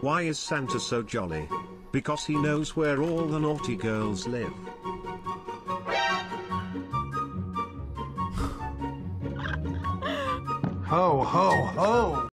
Why is Santa so jolly? Because he knows where all the naughty girls live. Ho, ho, ho!